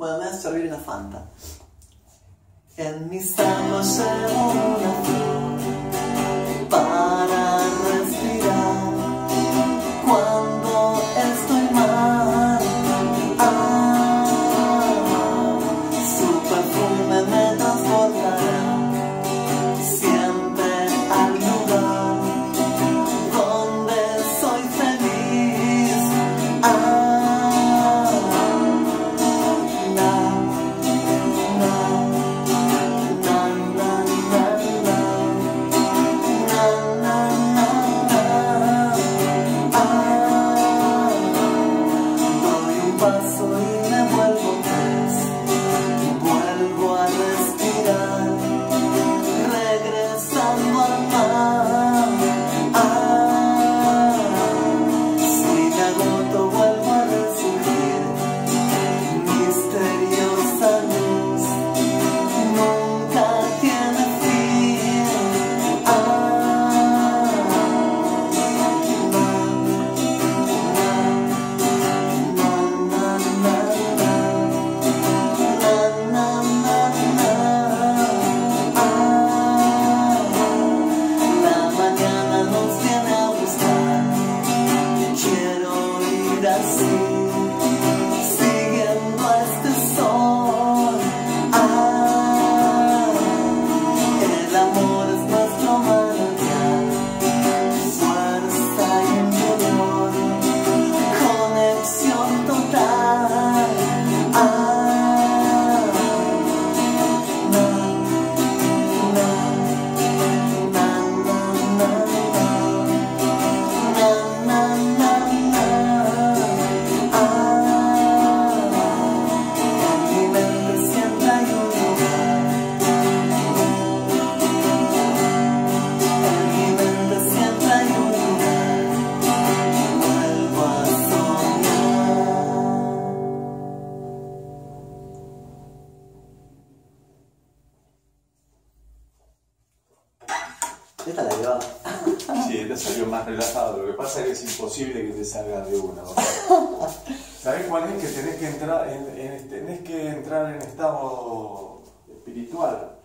ma a me servire una Fanta. E mi stanno sempre una see. Esta la llevaba. Sí, te salió más relajado. Lo que pasa es que es imposible que te salga de una. ¿Sabes cuál es? Que tenés que entrar en, en- tenés que entrar en estado espiritual.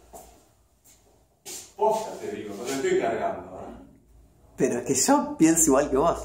Posta te digo, no te estoy cargando. ¿eh? Pero es que yo pienso igual que vos.